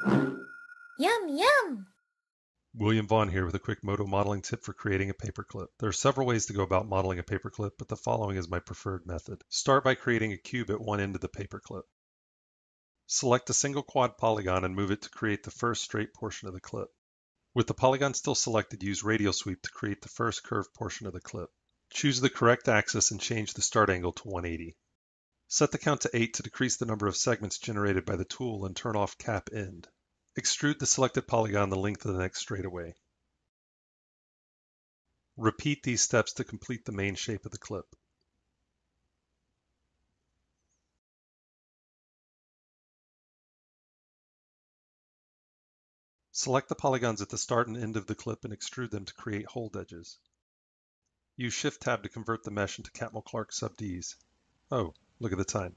Yum, yum! William Vaughan here with a quick Modo modeling tip for creating a paperclip. There are several ways to go about modeling a paperclip, but the following is my preferred method. Start by creating a cube at one end of the paperclip. Select a single quad polygon and move it to create the first straight portion of the clip. With the polygon still selected, use radial sweep to create the first curved portion of the clip. Choose the correct axis and change the start angle to 180. Set the count to 8 to decrease the number of segments generated by the tool and turn off cap end. Extrude the selected polygon the length of the next straightaway. Repeat these steps to complete the main shape of the clip. Select the polygons at the start and end of the clip and extrude them to create hold edges. Use Shift-Tab to convert the mesh into Catmull-Clark sub-Ds. Oh, look at the time.